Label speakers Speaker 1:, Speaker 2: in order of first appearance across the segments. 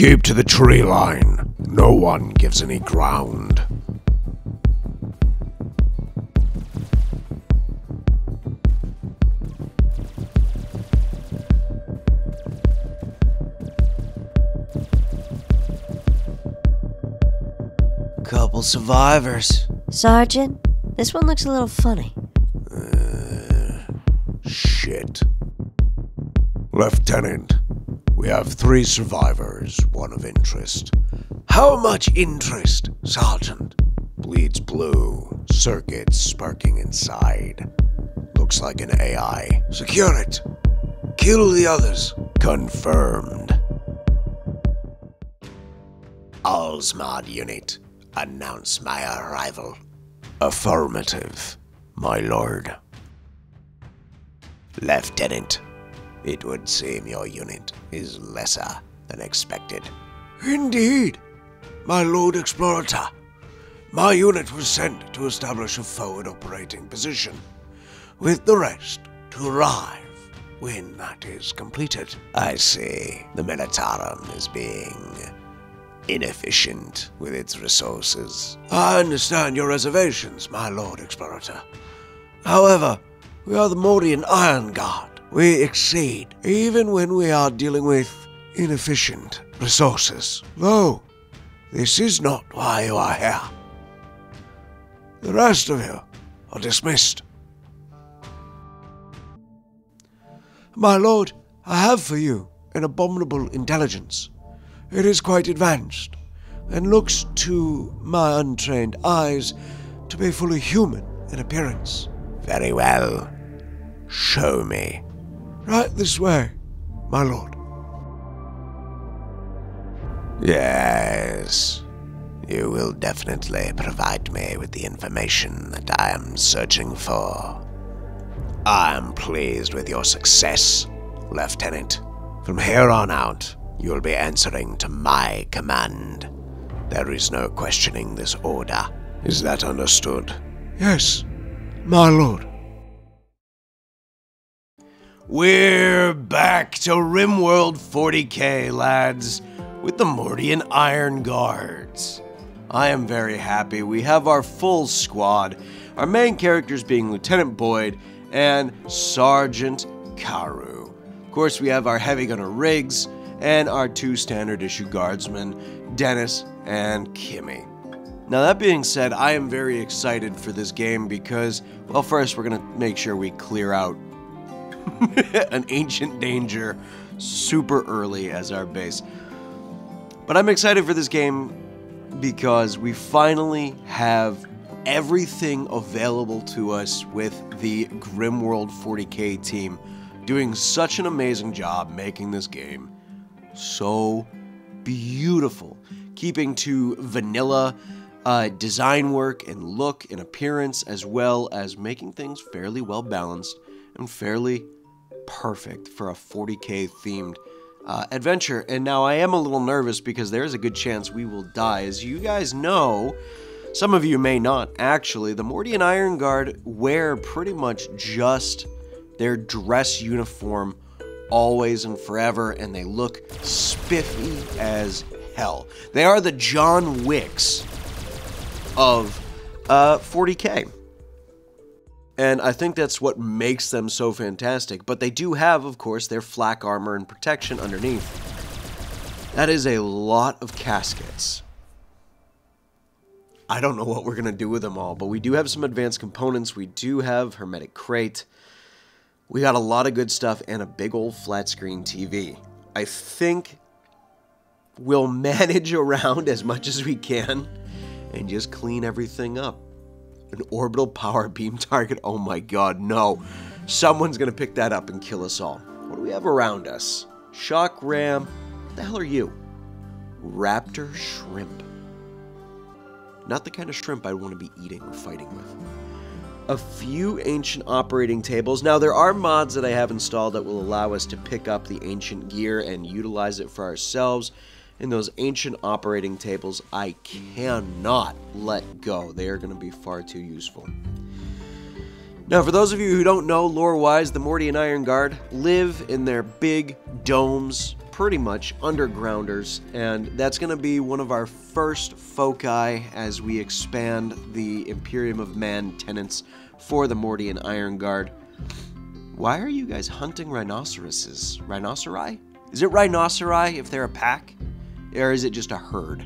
Speaker 1: Keep to the tree line. No one gives any ground.
Speaker 2: Couple survivors.
Speaker 3: Sergeant, this one looks a little funny.
Speaker 1: Uh, shit. Lieutenant, we have three survivors, one of interest. How much interest, Sergeant? Bleeds blue, circuits sparking inside. Looks like an AI. Secure it. Kill the others. Confirmed. Allsmod unit, announce my arrival. Affirmative, my lord. Lieutenant, it would seem your unit is lesser than expected. Indeed, my Lord Explorator. My unit was sent to establish a forward operating position, with the rest to arrive when that is completed. I see the Militarum is being inefficient with its resources. I understand your reservations, my Lord Explorator. However, we are the Mordian Iron Guard. We exceed, even when we are dealing with inefficient resources. Though, this is not why you are here. The rest of you are dismissed. My lord, I have for you an abominable intelligence. It is quite advanced, and looks to my untrained eyes to be fully human in appearance. Very well. Show me. Right this way, my lord. Yes. You will definitely provide me with the information that I am searching for. I am pleased with your success, Lieutenant. From here on out, you will be answering to my command. There is no questioning this order. Is that understood? Yes, my lord. We're back to RimWorld 40k, lads, with the Mordian Iron Guards. I am very happy. We have our full squad, our main characters being Lieutenant Boyd and Sergeant Karu. Of course, we have our heavy gunner Riggs and our two standard issue guardsmen, Dennis and Kimmy. Now, that being said, I am very excited for this game because, well, first, we're going to make sure we clear out an ancient danger super early as our base. But I'm excited for this game because we finally have everything available to us with the Grimworld 40k team doing such an amazing job making this game so beautiful, keeping to vanilla uh, design work and look and appearance, as well as making things fairly well balanced fairly perfect for a 40k themed uh, adventure. And now I am a little nervous because there's a good chance we will die. As you guys know, some of you may not actually, the Mordian Iron Guard wear pretty much just their dress uniform always and forever, and they look spiffy as hell. They are the John Wicks of uh, 40k. And I think that's what makes them so fantastic. But they do have, of course, their flak armor and protection underneath. That is a lot of caskets. I don't know what we're going to do with them all, but we do have some advanced components. We do have Hermetic Crate. We got a lot of good stuff and a big old flat screen TV. I think we'll manage around as much as we can and just clean everything up. An orbital power beam target. Oh my god, no. Someone's gonna pick that up and kill us all. What do we have around us? Shock ram. What the hell are you? Raptor shrimp. Not the kind of shrimp I want to be eating or fighting with. A few ancient operating tables. Now, there are mods that I have installed that will allow us to pick up the ancient gear and utilize it for ourselves. And those ancient operating tables, I cannot let go. They are going to be far too useful. Now, for those of you who don't know, lore-wise, the Mordian Iron Guard live in their big domes, pretty much undergrounders, and that's going to be one of our first foci as we expand the Imperium of Man tenants for the Mordian Iron Guard. Why are you guys hunting rhinoceroses? Rhinoceri? Is it rhinoceri if they're a pack? Or is it just a herd?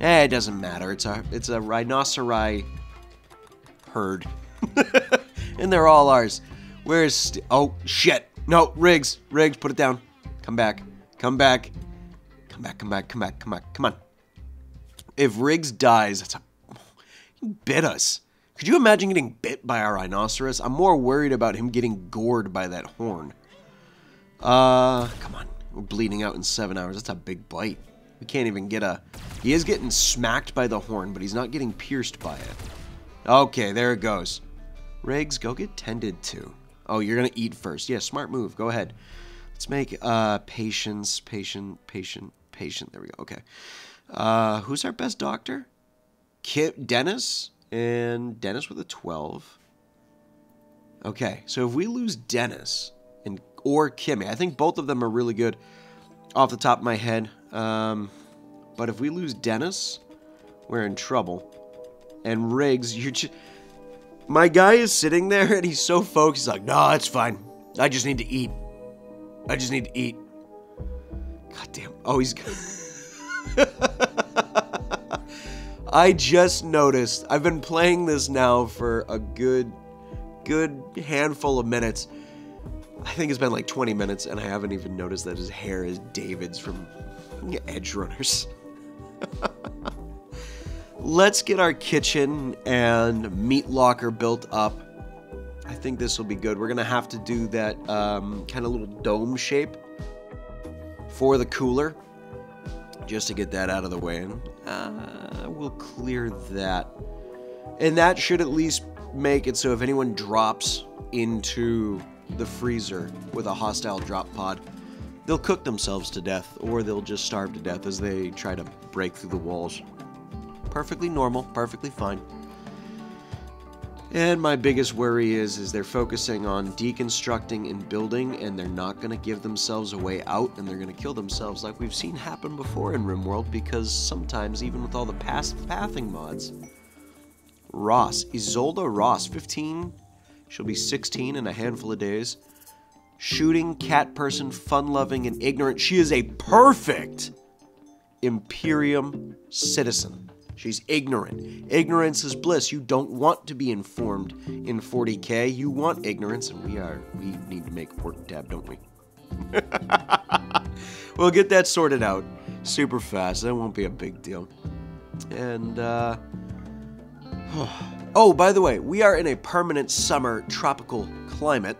Speaker 1: Eh, it doesn't matter. It's a it's a rhinoceri herd. and they're all ours. Where's St- Oh shit. No, Riggs. Riggs, put it down. Come back. Come back. Come back, come back, come back, come back. Come on. If Riggs dies, that's a he bit us. Could you imagine getting bit by a rhinoceros? I'm more worried about him getting gored by that horn. Uh, come on. We're bleeding out in seven hours. That's a big bite. We can't even get a... He is getting smacked by the horn, but he's not getting pierced by it. Okay, there it goes. Riggs, go get tended to. Oh, you're going to eat first. Yeah, smart move. Go ahead. Let's make uh, patience, patient, patient, patient. There we go. Okay. Uh, who's our best doctor? Kip, Dennis? And Dennis with a 12. Okay, so if we lose Dennis or Kimmy, I think both of them are really good off the top of my head. Um, but if we lose Dennis, we're in trouble. And Riggs, you're just... My guy is sitting there and he's so focused. He's like, no, it's fine. I just need to eat. I just need to eat. God damn. Oh, he's... Good. I just noticed. I've been playing this now for a good, good handful of minutes. I think it's been like 20 minutes, and I haven't even noticed that his hair is David's from Edgerunners. Let's get our kitchen and meat locker built up. I think this will be good. We're gonna have to do that um, kind of little dome shape for the cooler, just to get that out of the way. And uh, we'll clear that, and that should at least make it so if anyone drops into the freezer with a hostile drop pod, they'll cook themselves to death, or they'll just starve to death as they try to break through the walls. Perfectly normal, perfectly fine. And my biggest worry is is they're focusing on deconstructing and building and they're not going to give themselves a way out and they're going to kill themselves like we've seen happen before in RimWorld because sometimes even with all the past pathing mods. Ross, Isolda Ross, 15, she'll be 16 in a handful of days. Shooting, cat person, fun-loving and ignorant. She is a perfect Imperium citizen. She's ignorant. Ignorance is bliss. You don't want to be informed in 40k. You want ignorance, and we are. We need to make work tab, don't we? we'll get that sorted out super fast. That won't be a big deal. And uh, oh, by the way, we are in a permanent summer tropical climate.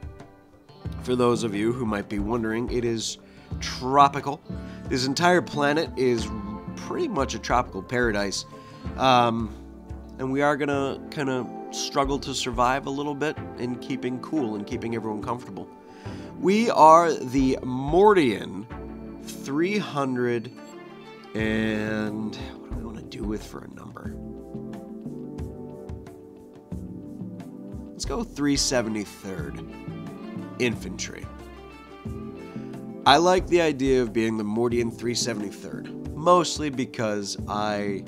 Speaker 1: For those of you who might be wondering, it is tropical. This entire planet is pretty much a tropical paradise. Um, and we are going to kind of struggle to survive a little bit in keeping cool and keeping everyone comfortable. We are the Mordian 300 and what do we want to do with for a number? Let's go 373rd Infantry. I like the idea of being the Mordian 373rd, mostly because I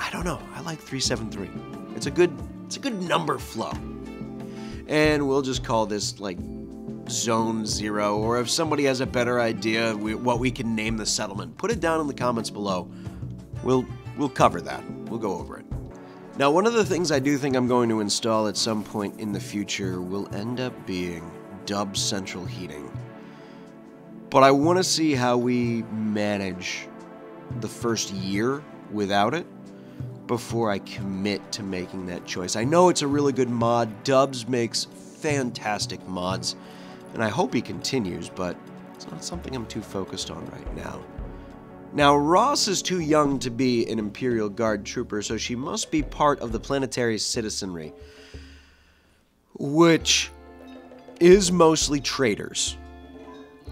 Speaker 1: I don't know. I like 373. It's a good it's a good number flow. And we'll just call this like zone 0 or if somebody has a better idea what we can name the settlement, put it down in the comments below. We'll we'll cover that. We'll go over it. Now, one of the things I do think I'm going to install at some point in the future will end up being Dub Central Heating. But I want to see how we manage the first year without it before I commit to making that choice. I know it's a really good mod. Dubs makes fantastic mods, and I hope he continues, but it's not something I'm too focused on right now. Now, Ross is too young to be an Imperial Guard trooper, so she must be part of the planetary citizenry, which is mostly traitors,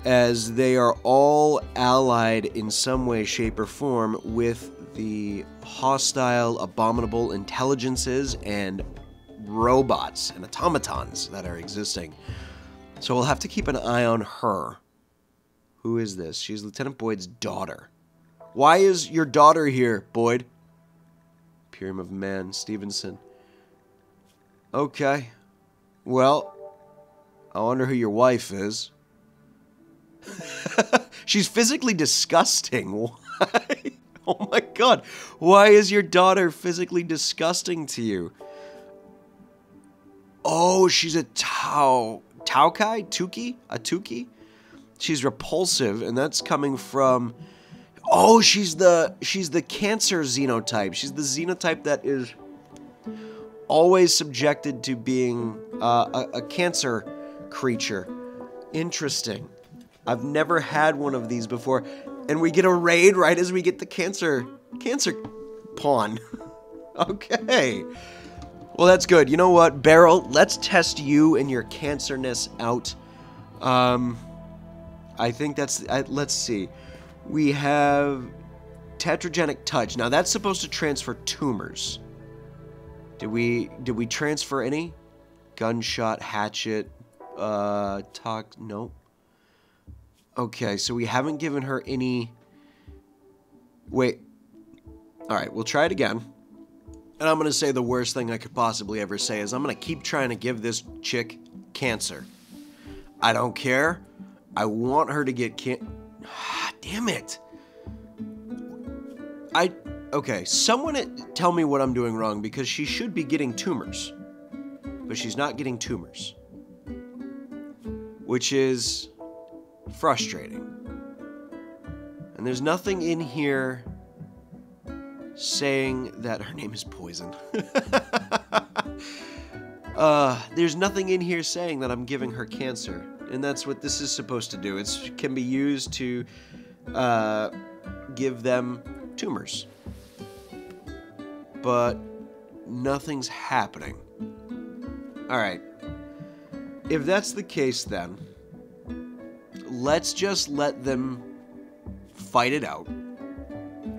Speaker 1: as they are all allied in some way, shape, or form with the hostile, abominable intelligences and robots and automatons that are existing. So we'll have to keep an eye on her. Who is this? She's Lieutenant Boyd's daughter. Why is your daughter here, Boyd? Imperium of Man, Stevenson. Okay. Well, I wonder who your wife is. She's physically disgusting. Why? Oh my god. Why is your daughter physically disgusting to you? Oh, she's a Tau. Taukai? Tuki? A Tuki? She's repulsive, and that's coming from. Oh, she's the she's the cancer xenotype. She's the xenotype that is always subjected to being uh, a, a cancer creature. Interesting. I've never had one of these before, and we get a raid right as we get the cancer cancer pawn. okay. Well, that's good. You know what, Beryl? Let's test you and your cancerness out. Um, I think that's. Uh, let's see. We have tetragenic touch. Now that's supposed to transfer tumors. Did we did we transfer any? Gunshot, hatchet, uh, talk. Nope. Okay, so we haven't given her any. Wait. All right, we'll try it again. And I'm gonna say the worst thing I could possibly ever say is I'm gonna keep trying to give this chick cancer. I don't care. I want her to get can. Damn it. I. Okay, someone tell me what I'm doing wrong because she should be getting tumors. But she's not getting tumors. Which is frustrating. And there's nothing in here saying that her name is Poison. uh, there's nothing in here saying that I'm giving her cancer. And that's what this is supposed to do. It can be used to uh, give them tumors. But nothing's happening. Alright. If that's the case, then, let's just let them fight it out.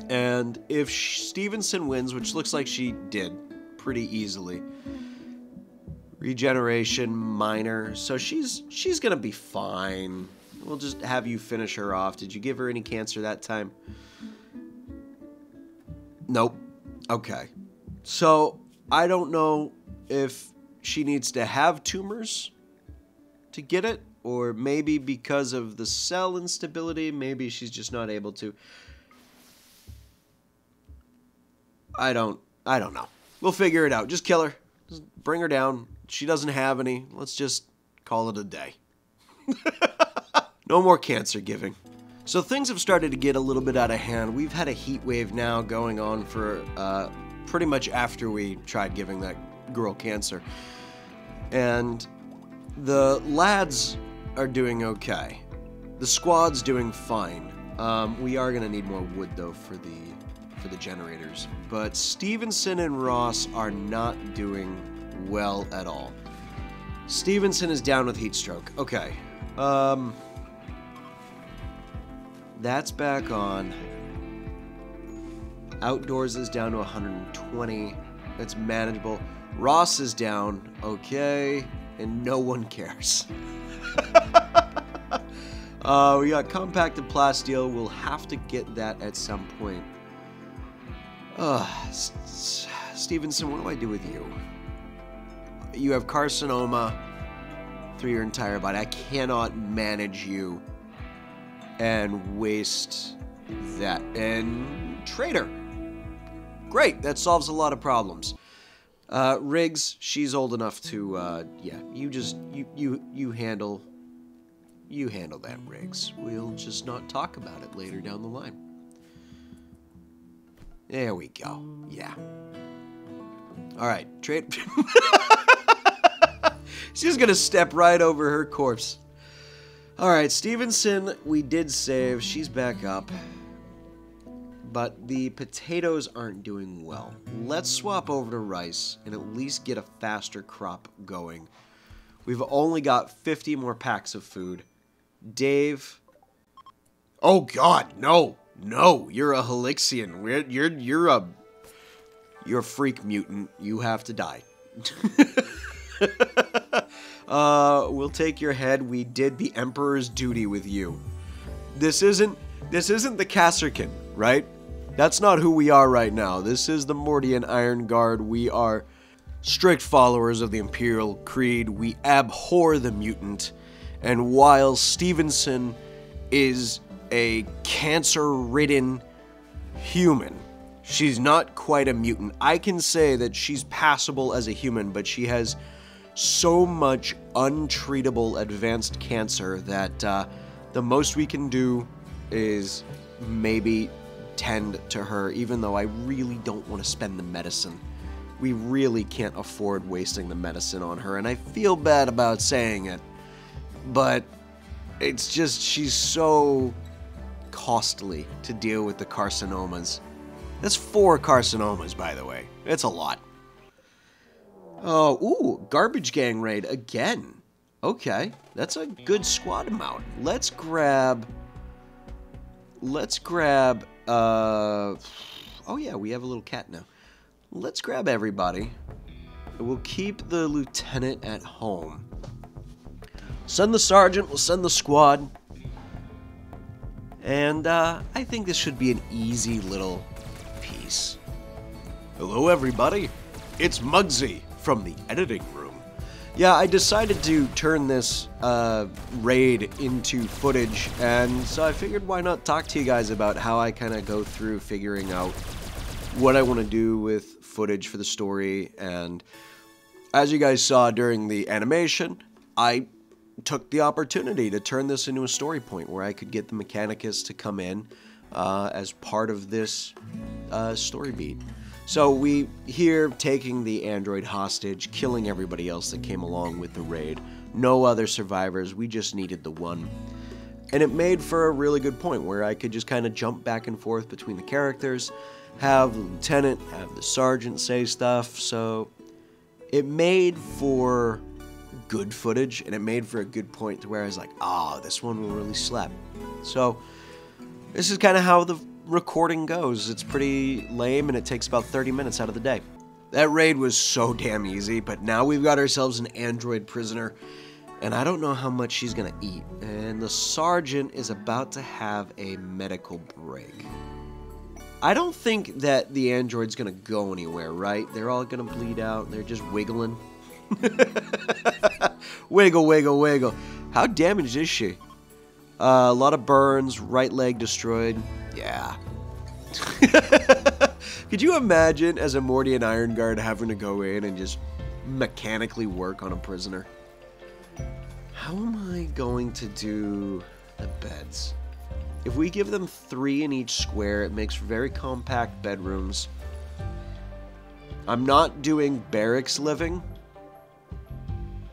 Speaker 1: And if Stevenson wins, which looks like she did pretty easily, regeneration minor, so she's she's gonna be fine. We'll just have you finish her off. Did you give her any cancer that time? Nope. Okay. So I don't know if she needs to have tumors to get it, or maybe because of the cell instability, maybe she's just not able to. I don't I don't know. We'll figure it out. Just kill her. Just bring her down. She doesn't have any. Let's just call it a day. no more cancer giving. So things have started to get a little bit out of hand. We've had a heat wave now going on for uh, pretty much after we tried giving that girl cancer. And the lads are doing okay. The squad's doing fine. Um, we are going to need more wood, though, for the for the generators. But Stevenson and Ross are not doing well at all. Stevenson is down with heat stroke. Okay. Um, that's back on. Outdoors is down to 120. That's manageable. Ross is down. Okay. And no one cares. uh, we got compacted plasteel. We'll have to get that at some point. Uh, Stevenson, what do I do with you? You have carcinoma through your entire body. I cannot manage you and waste that. And traitor. Great, that solves a lot of problems. Uh, Riggs, she's old enough to, uh, yeah, you just, you, you, you handle, you handle that, Riggs. We'll just not talk about it later down the line. There we go. Yeah. All right, trade. She's gonna step right over her corpse. All right, Stevenson, we did save. She's back up. But the potatoes aren't doing well. Let's swap over to rice and at least get a faster crop going. We've only got 50 more packs of food. Dave. Oh, God, no. No, you're a Helixian. You're you're a you're a freak mutant. You have to die. uh, we'll take your head. We did the Emperor's duty with you. This isn't this isn't the Kasrkin, right? That's not who we are right now. This is the Mordian Iron Guard. We are strict followers of the Imperial Creed. We abhor the mutant. And while Stevenson is a cancer ridden human, she's not quite a mutant. I can say that she's passable as a human, but she has so much untreatable advanced cancer that uh, the most we can do is maybe tend to her, even though I really don't want to spend the medicine. We really can't afford wasting the medicine on her, and I feel bad about saying it, but it's just she's so costly to deal with the carcinomas. That's four carcinomas, by the way. It's a lot. Oh, ooh, garbage gang raid again. Okay, that's a good squad amount. Let's grab. Let's grab. Uh. Oh yeah, we have a little cat now. Let's grab everybody. We'll keep the lieutenant at home. Send the sergeant. We'll send the squad. And uh, I think this should be an easy little piece. Hello, everybody. It's Mugsy from the editing room. Yeah, I decided to turn this uh, raid into footage, and so I figured why not talk to you guys about how I kind of go through figuring out what I want to do with footage for the story. And as you guys saw during the animation, I took the opportunity to turn this into a story point where I could get the Mechanicus to come in uh, as part of this uh, story beat. So we here taking the android hostage, killing everybody else that came along with the raid. No other survivors, we just needed the one. And it made for a really good point where I could just kind of jump back and forth between the characters, have the lieutenant, have the sergeant say stuff. So it made for good footage and it made for a good point to where I was like, ah, oh, this one will really slap. So this is kind of how the recording goes. It's pretty lame and it takes about 30 minutes out of the day. That raid was so damn easy, but now we've got ourselves an android prisoner, and I don't know how much she's gonna eat. And the sergeant is about to have a medical break. I don't think that the android's gonna go anywhere, right? They're all gonna bleed out, they're just wiggling. wiggle, wiggle, wiggle. How damaged is she? Uh, a lot of burns, right leg destroyed. Yeah. Could you imagine as a Mordian Iron Guard having to go in and just mechanically work on a prisoner? How am I going to do the beds? If we give them three in each square, it makes very compact bedrooms. I'm not doing barracks living,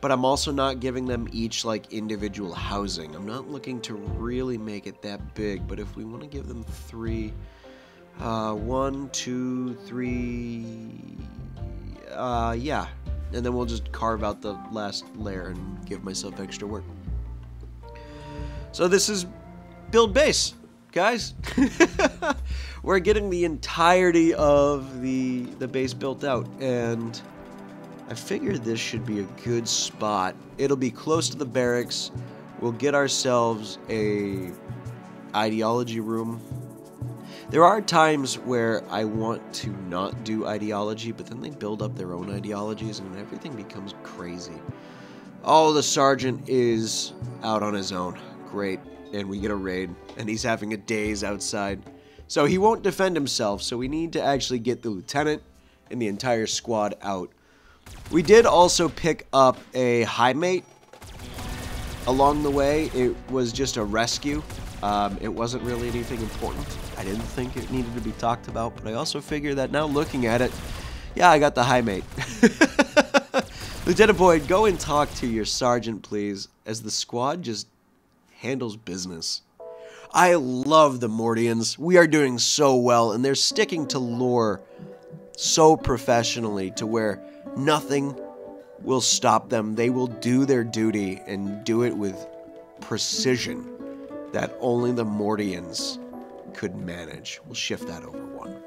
Speaker 1: but I'm also not giving them each like individual housing. I'm not looking to really make it that big, but if we want to give them three, uh, one, two, three, uh, yeah, and then we'll just carve out the last layer and give myself extra work. So this is build base, guys. We're getting the entirety of the the base built out, and I figured this should be a good spot. It'll be close to the barracks. We'll get ourselves a ideology room. There are times where I want to not do ideology, but then they build up their own ideologies and everything becomes crazy. Oh, the sergeant is out on his own. Great. And we get a raid, and he's having a daze outside. So he won't defend himself, so we need to actually get the lieutenant and the entire squad out. We did also pick up a high mate along the way. It was just a rescue. Um, it wasn't really anything important. I didn't think it needed to be talked about, but I also figure that now looking at it, yeah, I got the high mate. Lieutenant Boyd, go and talk to your sergeant, please, as the squad just handles business. I love the Mordians. We are doing so well, and they're sticking to lore so professionally to where Nothing will stop them. They will do their duty and do it with precision that only the Mordians could manage. We'll shift that over one.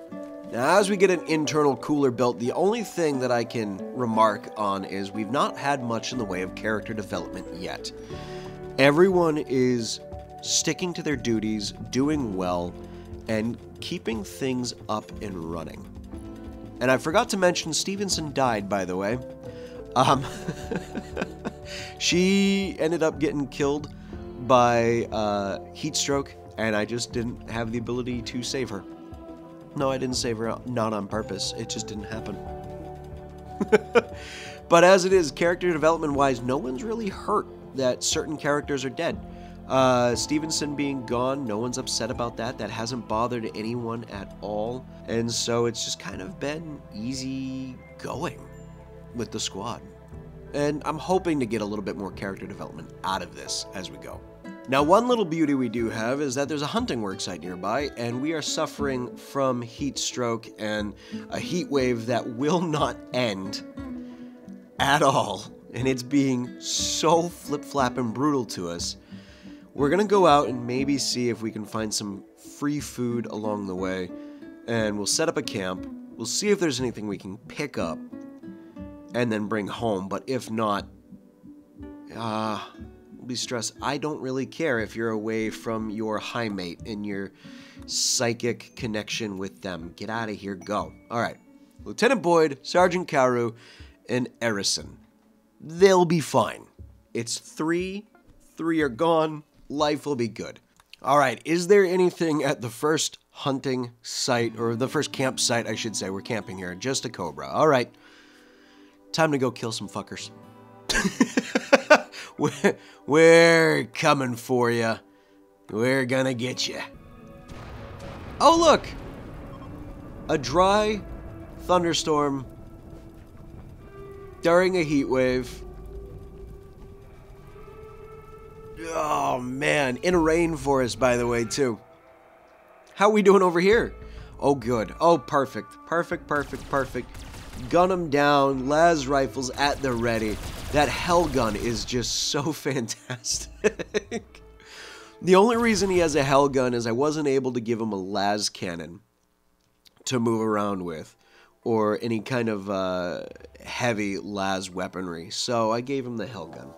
Speaker 1: Now, as we get an internal cooler built, the only thing that I can remark on is we've not had much in the way of character development yet. Everyone is sticking to their duties, doing well, and keeping things up and running. And I forgot to mention Stevenson died, by the way. Um, she ended up getting killed by uh, heat stroke, and I just didn't have the ability to save her. No, I didn't save her, not on purpose. It just didn't happen. but as it is, character development wise, no one's really hurt that certain characters are dead. Uh, Stevenson being gone, no one's upset about that. That hasn't bothered anyone at all. And so it's just kind of been easy going with the squad. And I'm hoping to get a little bit more character development out of this as we go. Now, one little beauty we do have is that there's a hunting work site nearby, and we are suffering from heat stroke and a heat wave that will not end at all. And it's being so flip flap and brutal to us. We're gonna go out and maybe see if we can find some free food along the way, and we'll set up a camp. We'll see if there's anything we can pick up and then bring home, but if not. Uh, be stressed. I don't really care if you're away from your high mate and your psychic connection with them. Get out of here, go. All right. Lieutenant Boyd, Sergeant Karu, and Erison. They'll be fine. It's three, three are gone, life will be good. All right, is there anything at the first hunting site, or the first campsite, I should say? We're camping here, just a cobra. All right, time to go kill some fuckers. we're, coming for you. We're gonna get you. Oh, look! A dry thunderstorm during a heat wave. Oh, man. In a rainforest, by the way, too. How are we doing over here? Oh, good. Oh, perfect. Perfect, perfect, perfect gun them down, las rifles at the ready. That hell gun is just so fantastic. the only reason he has a hell gun is I wasn't able to give him a las cannon to move around with or any kind of uh, heavy las weaponry, so I gave him the hell gun.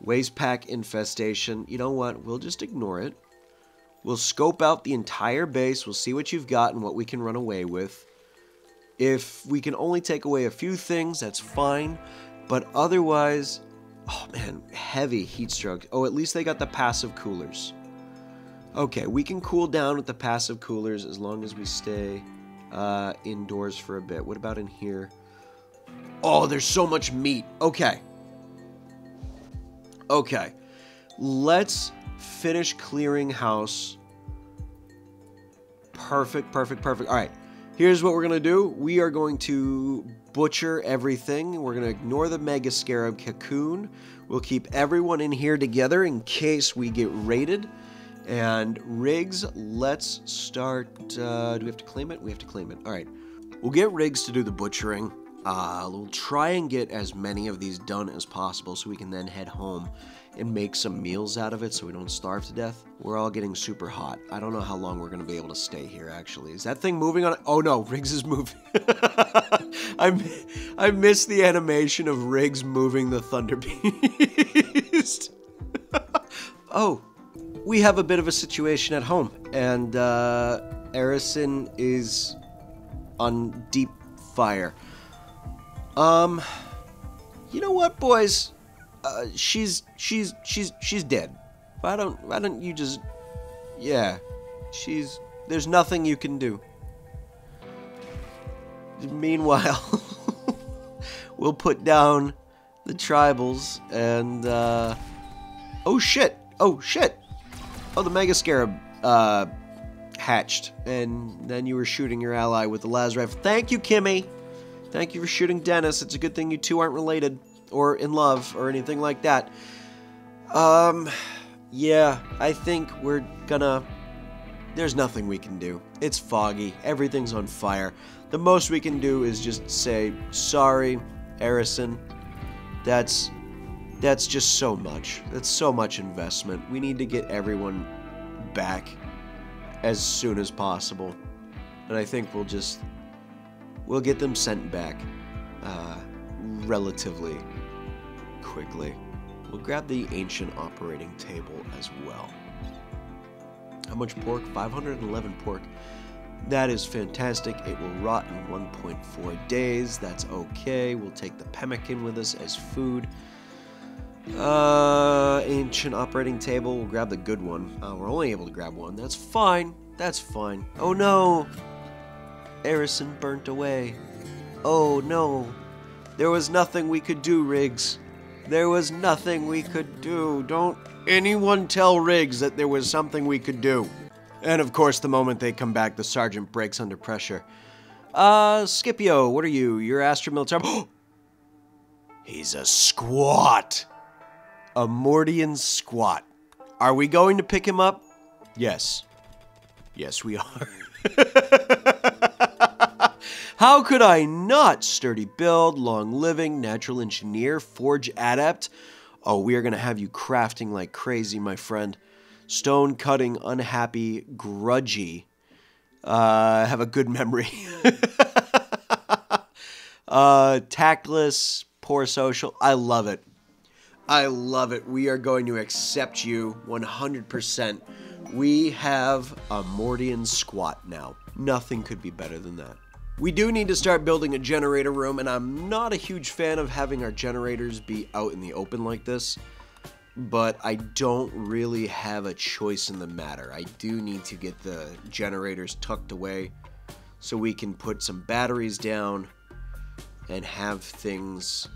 Speaker 1: Waste pack infestation, you know what, we'll just ignore it. We'll scope out the entire base, we'll see what you've got and what we can run away with. If we can only take away a few things, that's fine. But otherwise, oh man, heavy heat stroke. Oh, at least they got the passive coolers. Okay, we can cool down with the passive coolers as long as we stay uh, indoors for a bit. What about in here? Oh, there's so much meat. Okay. Okay. Let's finish clearing house. Perfect, perfect, perfect. All right. Here's what we're going to do. We are going to butcher everything. We're going to ignore the Mega Scarab cocoon. We'll keep everyone in here together in case we get raided. And Riggs, let's start. Uh, do we have to claim it? We have to claim it. All right. We'll get Riggs to do the butchering. Uh, we'll try and get as many of these done as possible so we can then head home and make some meals out of it so we don't starve to death. We're all getting super hot. I don't know how long we're going to be able to stay here, actually. Is that thing moving on? Oh no, Riggs is moving. I, I missed the animation of Riggs moving the Thunder Beast. oh, we have a bit of a situation at home, and uh, Erison is on deep fire. Um, you know what, boys? Uh, she's she's she's she's dead. Why don't why don't you just yeah, she's there's nothing you can do. Meanwhile, we'll put down the tribals and uh oh shit. Oh shit. Oh, the mega scarab uh hatched and then you were shooting your ally with the las rifle. Thank you, Kimmy. Thank you for shooting Dennis. It's a good thing you two aren't related or in love or anything like that. Um, yeah, I think we're gonna. There's nothing we can do. It's foggy. Everything's on fire. The most we can do is just say sorry, Erison. That's that's just so much. That's so much investment. We need to get everyone back as soon as possible. and I think we'll just we'll get them sent back uh, relatively quickly. We'll grab the ancient operating table as well. How much pork? 511 pork. That is fantastic. It will rot in 1.4 days. That's okay. We'll take the pemmican with us as food. Uh, ancient operating table. We'll grab the good one. Uh, we're only able to grab one. That's fine. That's fine. Oh no! Erison burnt away. Oh no! There was nothing we could do, Riggs. There was nothing we could do. Don't anyone tell Riggs that there was something we could do. And of course, the moment they come back, the sergeant breaks under pressure. Uh, Scipio, what are you? You're Astra Militarum. He's a squat. A Mordian squat. Are we going to pick him up? Yes. Yes, we are. How could I not? Sturdy build, long living, natural engineer, forge adept. Oh, we are going to have you crafting like crazy, my friend. Stone cutting, unhappy, grudgy. Uh, have a good memory. uh, tactless, poor social. I love it. I love it. We are going to accept you 100%. We have a Mordian squat now. Nothing could be better than that. We do need to start building a generator room, and I'm not a huge fan of having our generators be out in the open like this, but I don't really have a choice in the matter. I do need to get the generators tucked away so we can put some batteries down and have things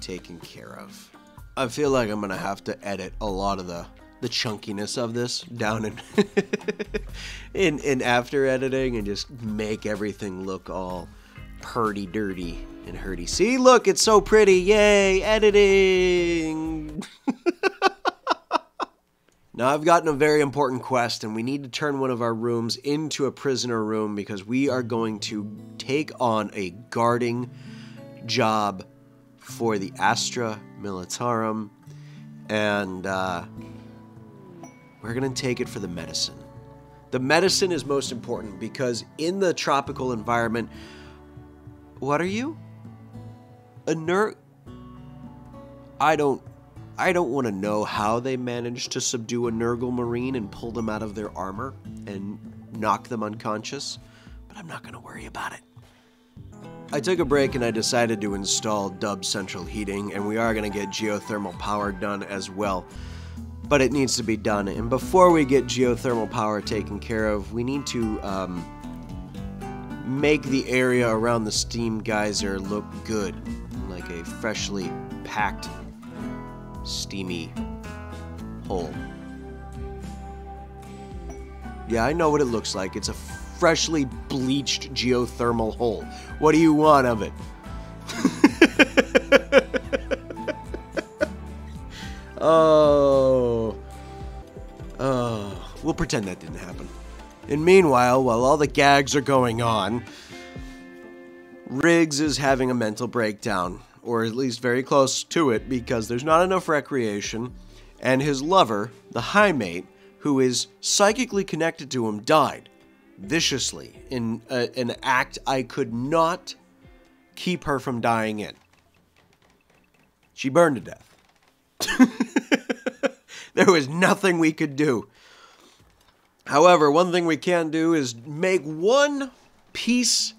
Speaker 1: taken care of. I feel like I'm gonna have to edit a lot of the the chunkiness of this down in in in after editing and just make everything look all purdy dirty and hurdy. See, look, it's so pretty. Yay, editing. now I've gotten a very important quest and we need to turn one of our rooms into a prisoner room because we are going to take on a guarding job for the Astra Militarum and uh, we're going to take it for the medicine. The medicine is most important because in the tropical environment, what are you? A nerd? I don't I don't want to know how they managed to subdue a Nurgle Marine and pull them out of their armor and knock them unconscious, but I'm not going to worry about it. I took a break and I decided to install Dub Central Heating, and we are going to get geothermal power done as well but it needs to be done. And before we get geothermal power taken care of, we need to um, make the area around the steam geyser look good, like a freshly packed, steamy hole. Yeah, I know what it looks like. It's a freshly bleached geothermal hole. What do you want of it? oh. We'll pretend that didn't happen. And meanwhile, while all the gags are going on, Riggs is having a mental breakdown, or at least very close to it, because there's not enough recreation, and his lover, the high mate, who is psychically connected to him, died viciously in a, an act I could not keep her from dying in. She burned to death. there was nothing we could do. However, one thing we can do is make one piece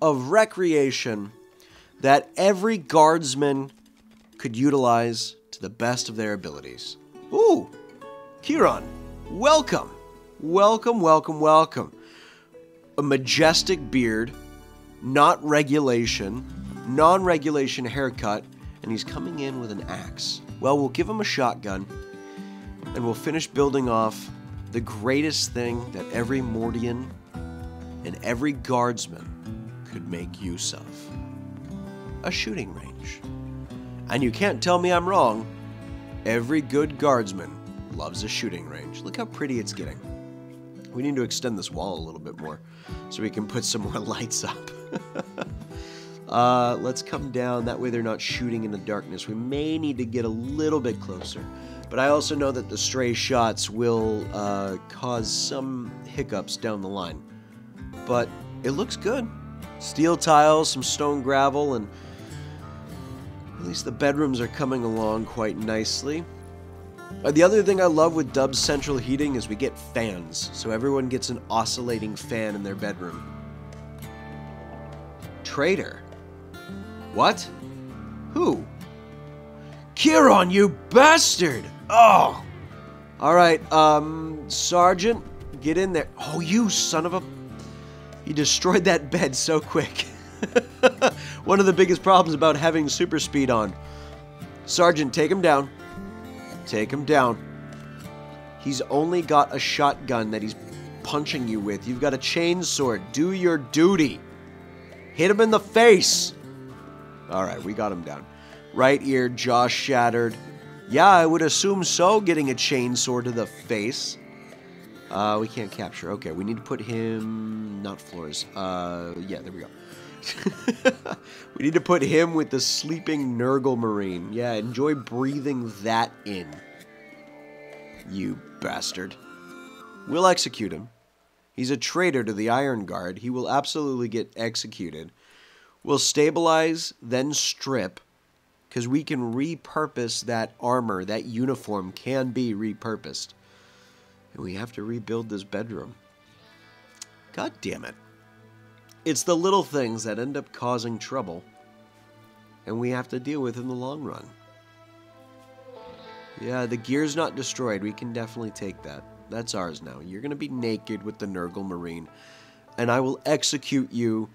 Speaker 1: of recreation that every guardsman could utilize to the best of their abilities. Ooh, Kieran, welcome. Welcome, welcome, welcome. A majestic beard, not regulation, non regulation haircut, and he's coming in with an axe. Well, we'll give him a shotgun, and we'll finish building off the greatest thing that every Mordian and every guardsman could make use of a shooting range. And you can't tell me I'm wrong. Every good guardsman loves a shooting range. Look how pretty it's getting. We need to extend this wall a little bit more so we can put some more lights up. uh, let's come down. That way they're not shooting in the darkness. We may need to get a little bit closer. But I also know that the stray shots will uh, cause some hiccups down the line. But it looks good. Steel tiles, some stone gravel, and at least the bedrooms are coming along quite nicely. Uh, the other thing I love with Dub's central heating is we get fans, so everyone gets an oscillating fan in their bedroom. Traitor. What? Who? Kieran, you bastard! Oh! Alright, um, Sergeant, get in there. Oh, you son of a. You destroyed that bed so quick. One of the biggest problems about having super speed on. Sergeant, take him down. Take him down. He's only got a shotgun that he's punching you with. You've got a chainsaw. Do your duty. Hit him in the face. All right, we got him down. Right ear, jaw shattered. Yeah, I would assume so, getting a chainsaw to the face. Uh, we can't capture. Okay, we need to put him... Not floors. Uh, yeah, there we go. we need to put him with the sleeping Nurgle Marine. Yeah, enjoy breathing that in. You bastard. We'll execute him. He's a traitor to the Iron Guard. He will absolutely get executed. We'll stabilize, then strip, because we can repurpose that armor, that uniform can be repurposed. And we have to rebuild this bedroom. God damn it. It's the little things that end up causing trouble, and we have to deal with in the long run. Yeah, the gear's not destroyed. We can definitely take that. That's ours now. You're going to be naked with the Nurgle Marine, and I will execute you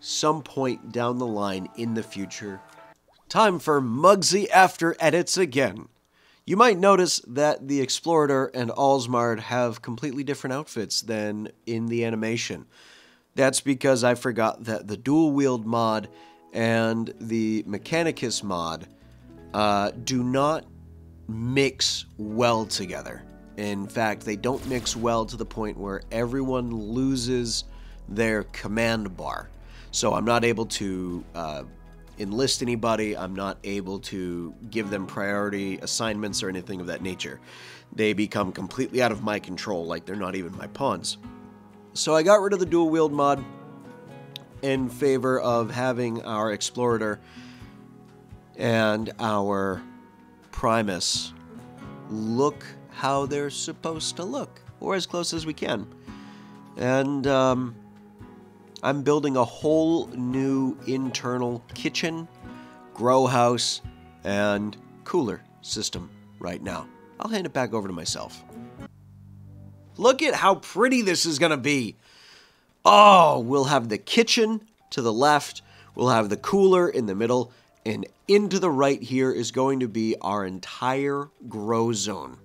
Speaker 1: some point down the line in the future. Time for Mugsy After Edits again. You might notice that the Explorator and Allsmard have completely different outfits than in the animation. That's because I forgot that the dual wield mod and the Mechanicus mod uh, do not mix well together. In fact, they don't mix well to the point where everyone loses their command bar. So I'm not able to uh, enlist anybody, I'm not able to give them priority assignments or anything of that nature. They become completely out of my control, like they're not even my pawns. So I got rid of the dual wield mod in favor of having our Explorator and our Primus look how they're supposed to look, or as close as we can. And um, I'm building a whole new internal kitchen, grow house, and cooler system right now. I'll hand it back over to myself. Look at how pretty this is going to be. Oh, we'll have the kitchen to the left, we'll have the cooler in the middle, and into the right here is going to be our entire grow zone.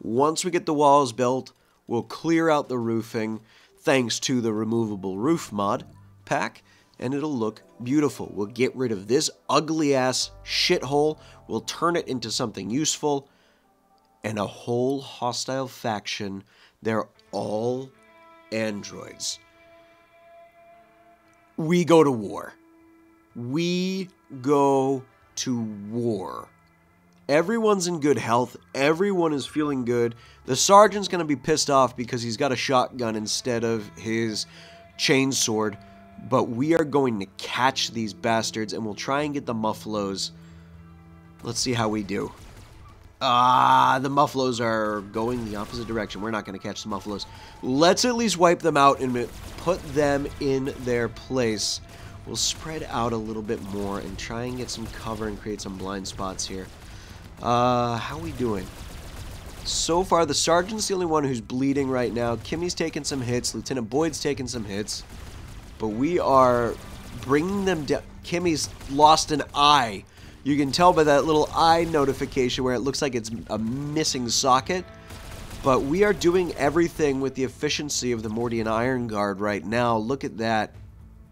Speaker 1: Once we get the walls built, we'll clear out the roofing thanks to the removable roof mod pack, and it'll look beautiful. We'll get rid of this ugly ass shithole, we'll turn it into something useful, and a whole hostile faction. They're all androids. We go to war. We go to war. Everyone's in good health. Everyone is feeling good. The sergeant's going to be pissed off because he's got a shotgun instead of his chainsword. But we are going to catch these bastards and we'll try and get the Muffalos. Let's see how we do. Ah, the Muffalos are going the opposite direction. We're not going to catch the Muffalos. Let's at least wipe them out and put them in their place. We'll spread out a little bit more and try and get some cover and create some blind spots here. Uh, how we doing? So far, the sergeant's the only one who's bleeding right now. Kimmy's taking some hits. Lieutenant Boyd's taking some hits. But we are bringing them down. Kimmy's lost an eye. You can tell by that little eye notification where it looks like it's a missing socket. But we are doing everything with the efficiency of the Mordian Iron Guard right now. Look at that.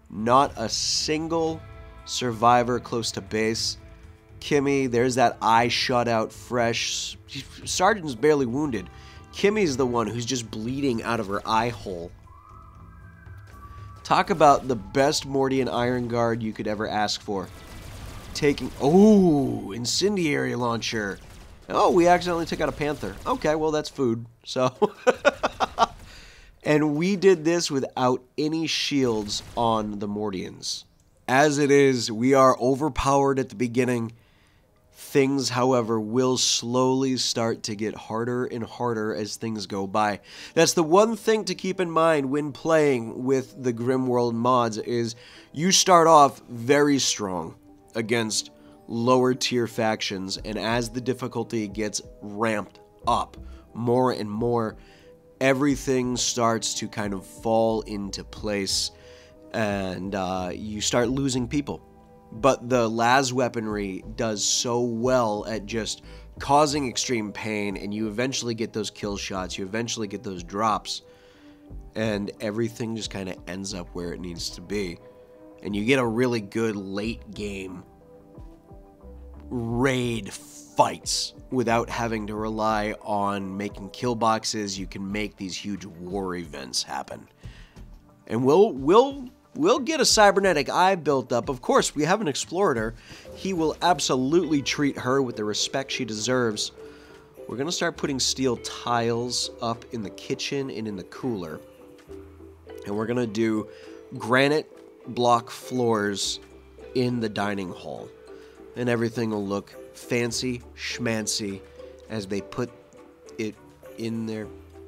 Speaker 1: Not a single survivor close to base. Kimmy, there's that eye shut out fresh. Sergeant's barely wounded. Kimmy's the one who's just bleeding out of her eye hole. Talk about the best Mordian Iron Guard you could ever ask for taking... Oh, incendiary launcher. Oh, we accidentally took out a panther. Okay, well, that's food. So... And we did this without any shields on the Mordians. As it is, we are overpowered at the beginning. Things, however, will slowly start to get harder and harder as things go by. That's the one thing to keep in mind when playing with the Grimworld mods is you start off very strong against lower tier factions and as the difficulty gets ramped up more and more, everything starts to kind of fall into place and uh, you start losing people. But the las weaponry does so well at just causing extreme pain, and you eventually get those kill shots, you eventually get those drops, and everything just kind of ends up where it needs to be. And you get a really good late game raid fights without having to rely on making kill boxes. You can make these huge war events happen. And we'll we'll we'll get a cybernetic eye built up. Of course, we have an explorer. He will absolutely treat her with the respect she deserves. We're going to start putting steel tiles up in the kitchen and in the cooler. And we're going to do granite block floors in the dining hall. And everything will look fancy schmancy as they put it in their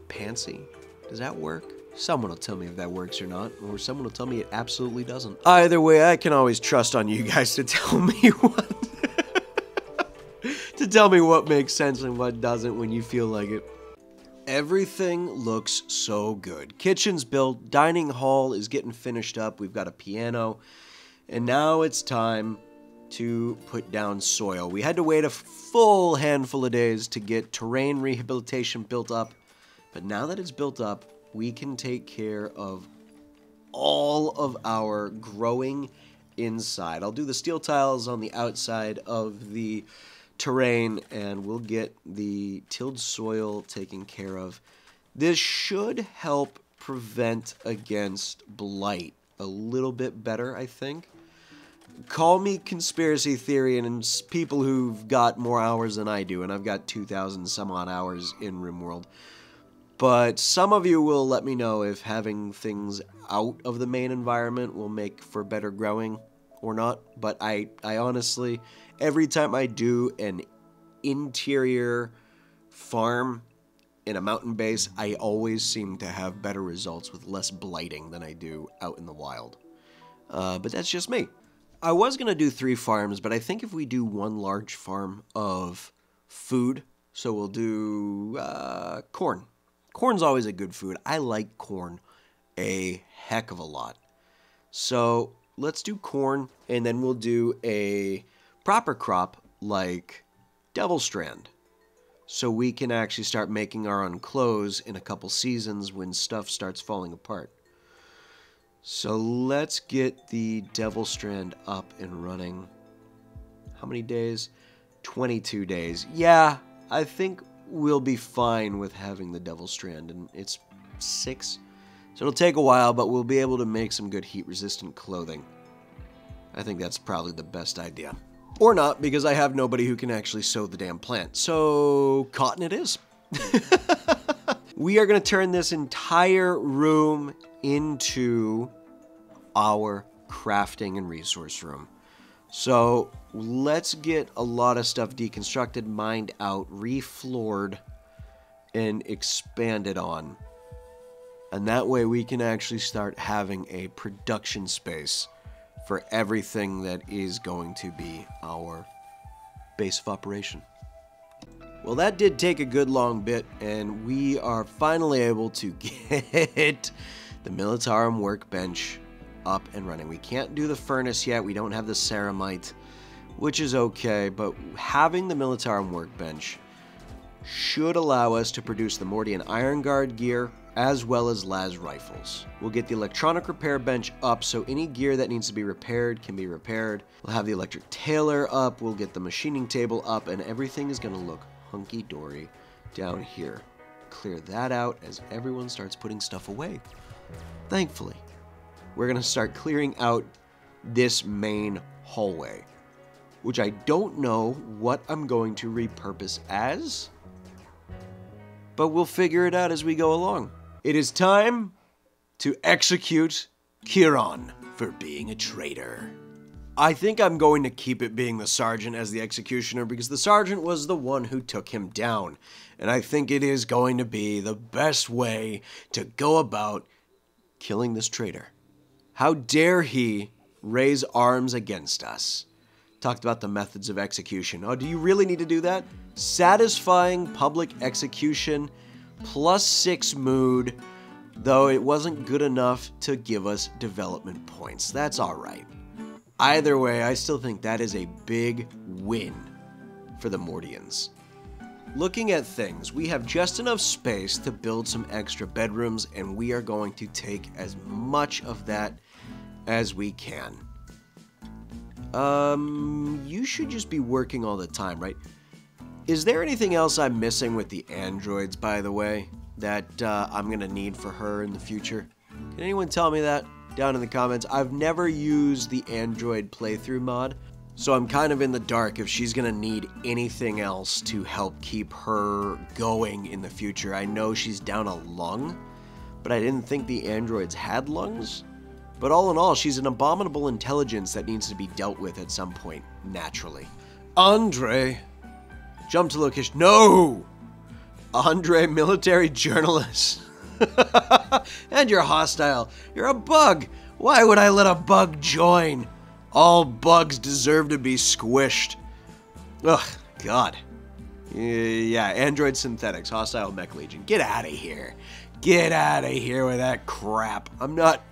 Speaker 1: pantsy. Does that work? Someone will tell me if that works or not, or someone will tell me it absolutely doesn't. Either way, I can always trust on you guys to tell me what to tell me what makes sense and what doesn't when you feel like it. Everything looks so good. Kitchen's built, dining hall is getting finished up. We've got a piano, and now it's time to put down soil. We had to wait a full handful of days to get terrain rehabilitation built up, but now that it's built up, we can take care of all of our growing inside. I'll do the steel tiles on the outside of the terrain and we'll get the tilled soil taken care of. This should help prevent against blight a little bit better, I think. Call me conspiracy theory and people who've got more hours than I do, and I've got 2,000 some odd hours in RimWorld. But some of you will let me know if having things out of the main environment will make for better growing or not. But I, I honestly, every time I do an interior farm in a mountain base, I always seem to have better results with less blighting than I do out in the wild. Uh, but that's just me. I was going to do three farms, but I think if we do one large farm of food, so we'll do uh, corn corn's always a good food. I like corn a heck of a lot. So let's do corn and then we'll do a proper crop like Devil Strand. So we can actually start making our own clothes in a couple seasons when stuff starts falling apart. So let's get the Devil Strand up and running. How many days? 22 days. Yeah, I think we'll be fine with having the Devil Strand, and it's six. So it'll take a while, but we'll be able to make some good heat-resistant clothing. I think that's probably the best idea. Or not, because I have nobody who can actually sew the damn plant. So, cotton it is. we are going to turn this entire room into our crafting and resource room. So let's get a lot of stuff deconstructed, mined out, refloored, and expanded on. And that way we can actually start having a production space for everything that is going to be our base of operation. Well, that did take a good long bit, and we are finally able to get the Militarum workbench up and running. We can't do the furnace yet. We don't have the ceramite, which is okay, but having the Militarum workbench should allow us to produce the Mordian Iron Guard gear as well as las rifles. We'll get the electronic repair bench up so any gear that needs to be repaired can be repaired. We'll have the electric tailor up, we'll get the machining table up, and everything is going to look hunky-dory down here. Clear that out as everyone starts putting stuff away. Thankfully, we're going to start clearing out this main hallway, which I don't know what I'm going to repurpose as, but we'll figure it out as we go along. It is time to execute Kiron for being a traitor. I think I'm going to keep it being the sergeant as the executioner because the sergeant was the one who took him down. And I think it is going to be the best way to go about killing this traitor. How dare he raise arms against us? Talked about the methods of execution. Oh, do you really need to do that? Satisfying public execution plus six mood, though it wasn't good enough to give us development points. That's alright. Either way, I still think that is a big win for the Mordians. Looking at things, we have just enough space to build some extra bedrooms, and we are going to take as much of that as we can. Um, you should just be working all the time, right? Is there anything else I'm missing with the androids, by the way, that uh, I'm gonna need for her in the future? Can anyone tell me that down in the comments? I've never used the Android playthrough mod, so I'm kind of in the dark if she's gonna need anything else to help keep her going in the future. I know she's down a lung, but I didn't think the androids had lungs. But all in all, she's an abominable intelligence that needs to be dealt with at some point, naturally. Andre, jump to location. No! Andre, military journalist. and you're hostile. You're a bug. Why would I let a bug join? All bugs deserve to be squished. Ugh, God. Yeah, Android Synthetics, Hostile Mech Legion. Get out of here. Get out of here with that crap. I'm not.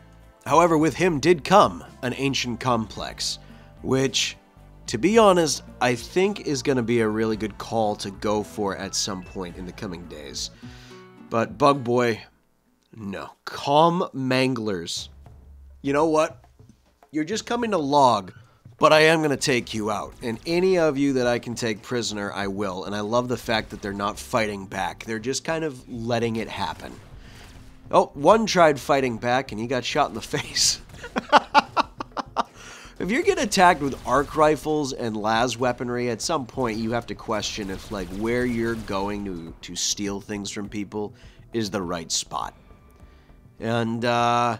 Speaker 1: However, with him did come an ancient complex, which, to be honest, I think is going to be a really good call to go for at some point in the coming days. But Bug Boy, no. Calm Manglers. You know what? You're just coming to log, but I am going to take you out. And any of you that I can take prisoner, I will. And I love the fact that they're not fighting back. They're just kind of letting it happen. Oh, one tried fighting back and he got shot in the face. if you get attacked with arc rifles and las weaponry, at some point you have to question if like where you're going to to steal things from people is the right spot. And uh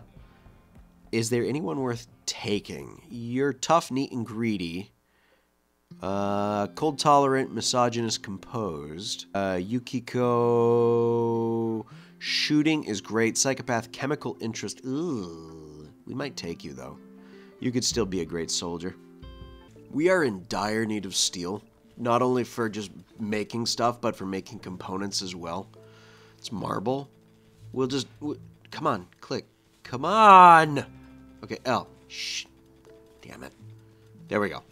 Speaker 1: is there anyone worth taking? You're tough, neat, and greedy. Uh, cold tolerant, misogynist, composed. Uh, Yukiko shooting is great. Psychopath, chemical interest. Ugh. We might take you though. You could still be a great soldier. We are in dire need of steel, not only for just making stuff, but for making components as well. It's marble. We'll just we, come on, click. Come on. Okay, L. Shh. Damn it. There we go.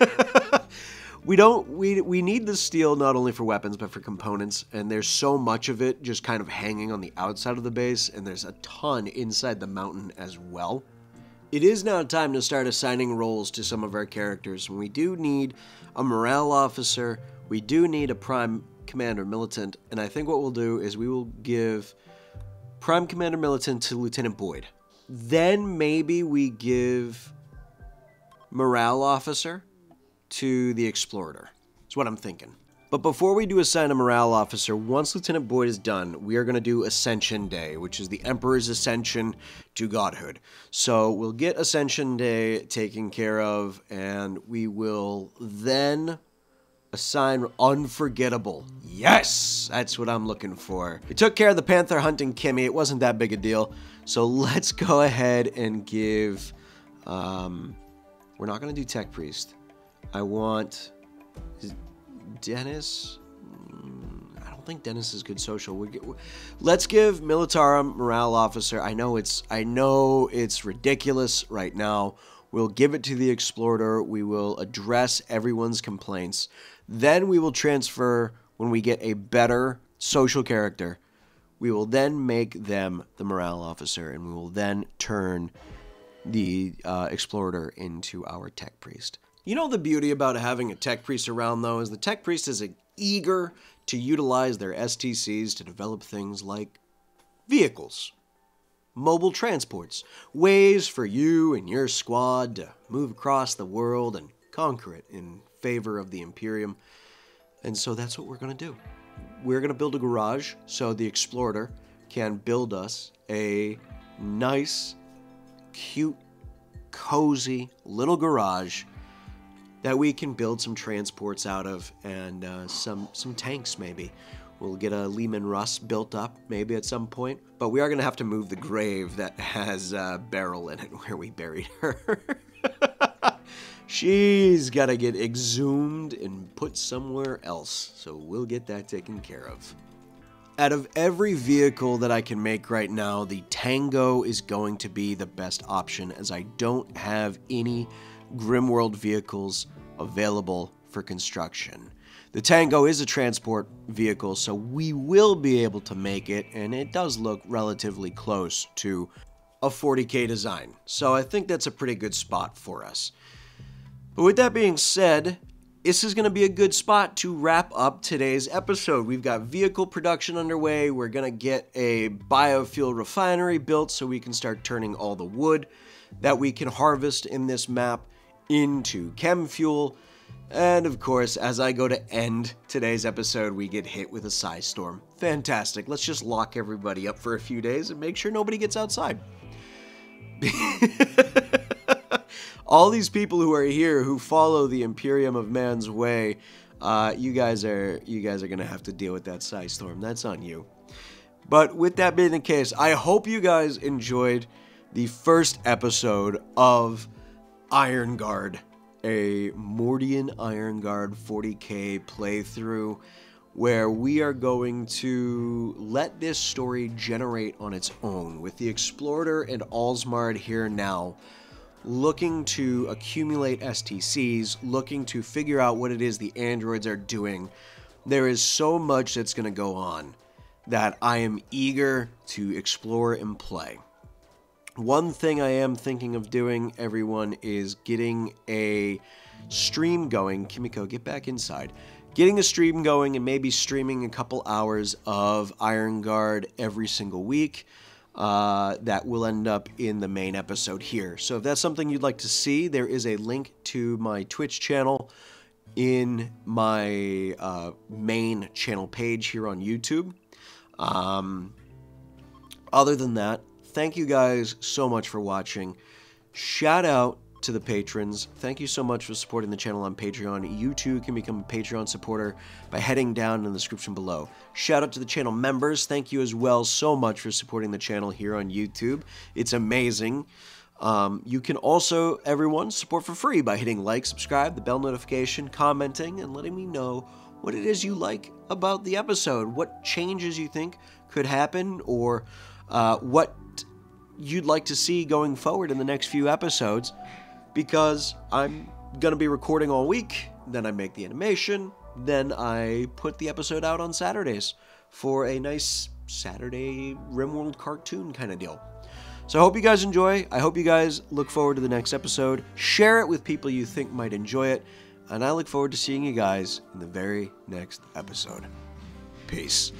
Speaker 1: we don't we we need the steel not only for weapons but for components and there's so much of it just kind of hanging on the outside of the base and there's a ton inside the mountain as well. It is now time to start assigning roles to some of our characters. We do need a morale officer, we do need a prime commander militant, and I think what we'll do is we will give prime commander militant to Lieutenant Boyd. Then maybe we give morale officer to the explorer. That's what I'm thinking. But before we do assign a morale officer, once Lieutenant Boyd is done, we are going to do Ascension Day, which is the Emperor's Ascension to Godhood. So we'll get Ascension Day taken care of, and we will then assign Unforgettable. Yes! That's what I'm looking for. We took care of the Panther hunting Kimmy. It wasn't that big a deal. So let's go ahead and give... Um, we're not going to do Tech Priest. I want Dennis. I don't think Dennis is good social. We let's give Militarum morale officer. I know it's I know it's ridiculous right now. We'll give it to the explorer. We will address everyone's complaints. Then we will transfer when we get a better social character. We will then make them the morale officer, and we will then turn the uh, explorer into our tech priest. You know the beauty about having a tech priest around though is the tech priest is eager to utilize their STCs to develop things like vehicles, mobile transports, ways for you and your squad to move across the world and conquer it in favor of the Imperium. And so that's what we're going to do. We're going to build a garage so the explorer can build us a nice, cute, cozy little garage that we can build some transports out of and uh, some some tanks maybe. We'll get a Leman Russ built up maybe at some point, but we are gonna have to move the grave that has a barrel in it where we buried her. She's gotta get exhumed and put somewhere else, so we'll get that taken care of. Out of every vehicle that I can make right now, the Tango is going to be the best option as I don't have any Grimworld vehicles available for construction. The Tango is a transport vehicle, so we will be able to make it, and it does look relatively close to a 40k design. So I think that's a pretty good spot for us. But with that being said, this is going to be a good spot to wrap up today's episode. We've got vehicle production underway. We're going to get a biofuel refinery built so we can start turning all the wood that we can harvest in this map into chem fuel. And of course, as I go to end today's episode, we get hit with a psi storm. Fantastic. Let's just lock everybody up for a few days and make sure nobody gets outside. All these people who are here who follow the Imperium of Man's way, uh, you guys are you guys are gonna have to deal with that psi storm. That's on you. But with that being the case, I hope you guys enjoyed the first episode of Iron Guard, a Mordian Iron Guard 40k playthrough where we are going to let this story generate on its own with the Explorer and Allsmard here now looking to accumulate STCs, looking to figure out what it is the androids are doing. There is so much that's going to go on that I am eager to explore and play. One thing I am thinking of doing, everyone, is getting a stream going. Kimiko, get back inside. Getting a stream going and maybe streaming a couple hours of Iron Guard every single week uh, that will end up in the main episode here. So if that's something you'd like to see, there is a link to my Twitch channel in my uh, main channel page here on YouTube. Um, other than that, thank you guys so much for watching. Shout out to the patrons. Thank you so much for supporting the channel on Patreon. You too can become a Patreon supporter by heading down in the description below. Shout out to the channel members. Thank you as well so much for supporting the channel here on YouTube. It's amazing. Um, you can also, everyone, support for free by hitting like, subscribe, the bell notification, commenting, and letting me know what it is you like about the episode, what changes you think could happen, or uh, what you'd like to see going forward in the next few episodes because I'm going to be recording all week, then I make the animation, then I put the episode out on Saturdays for a nice Saturday RimWorld cartoon kind of deal. So I hope you guys enjoy. I hope you guys look forward to the next episode. Share it with people you think might enjoy it. And I look forward to seeing you guys in the very next episode. Peace.